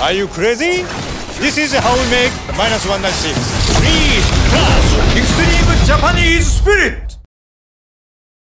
Are you crazy? This is how we make minus 196. Please, crush! Extreme Japanese spirit!